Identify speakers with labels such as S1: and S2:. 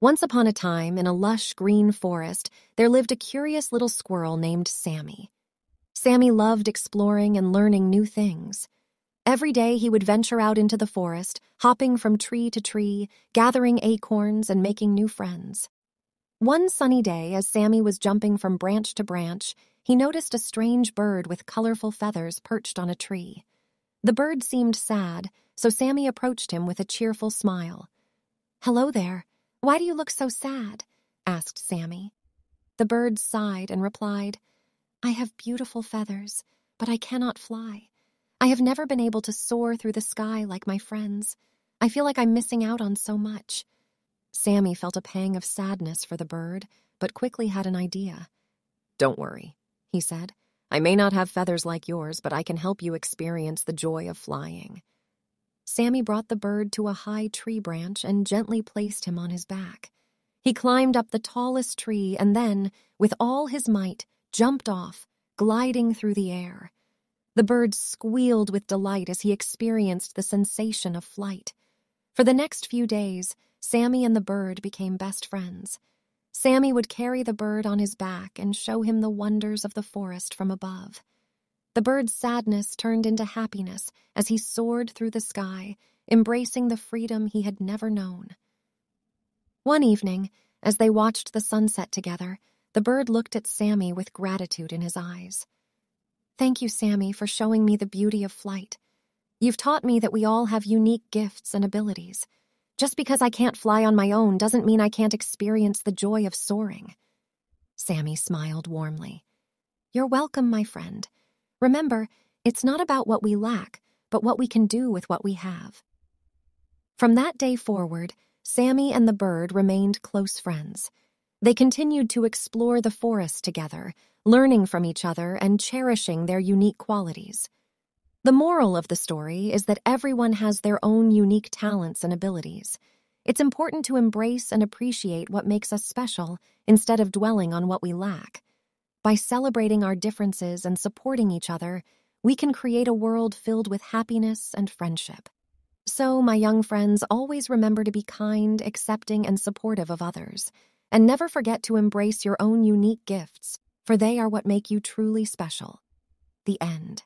S1: Once upon a time, in a lush green forest, there lived a curious little squirrel named Sammy. Sammy loved exploring and learning new things. Every day he would venture out into the forest, hopping from tree to tree, gathering acorns and making new friends. One sunny day, as Sammy was jumping from branch to branch, he noticed a strange bird with colorful feathers perched on a tree. The bird seemed sad, so Sammy approached him with a cheerful smile. Hello there. Why do you look so sad? asked Sammy. The bird sighed and replied, I have beautiful feathers, but I cannot fly. I have never been able to soar through the sky like my friends. I feel like I'm missing out on so much. Sammy felt a pang of sadness for the bird, but quickly had an idea. Don't worry, he said. I may not have feathers like yours, but I can help you experience the joy of flying. Sammy brought the bird to a high tree branch and gently placed him on his back. He climbed up the tallest tree and then, with all his might, jumped off, gliding through the air. The bird squealed with delight as he experienced the sensation of flight. For the next few days, Sammy and the bird became best friends. Sammy would carry the bird on his back and show him the wonders of the forest from above. The bird's sadness turned into happiness as he soared through the sky, embracing the freedom he had never known. One evening, as they watched the sunset together, the bird looked at Sammy with gratitude in his eyes. Thank you, Sammy, for showing me the beauty of flight. You've taught me that we all have unique gifts and abilities. Just because I can't fly on my own doesn't mean I can't experience the joy of soaring. Sammy smiled warmly. You're welcome, my friend. Remember, it's not about what we lack, but what we can do with what we have. From that day forward, Sammy and the bird remained close friends. They continued to explore the forest together, learning from each other and cherishing their unique qualities. The moral of the story is that everyone has their own unique talents and abilities. It's important to embrace and appreciate what makes us special instead of dwelling on what we lack. By celebrating our differences and supporting each other, we can create a world filled with happiness and friendship. So, my young friends, always remember to be kind, accepting, and supportive of others. And never forget to embrace your own unique gifts, for they are what make you truly special. The end.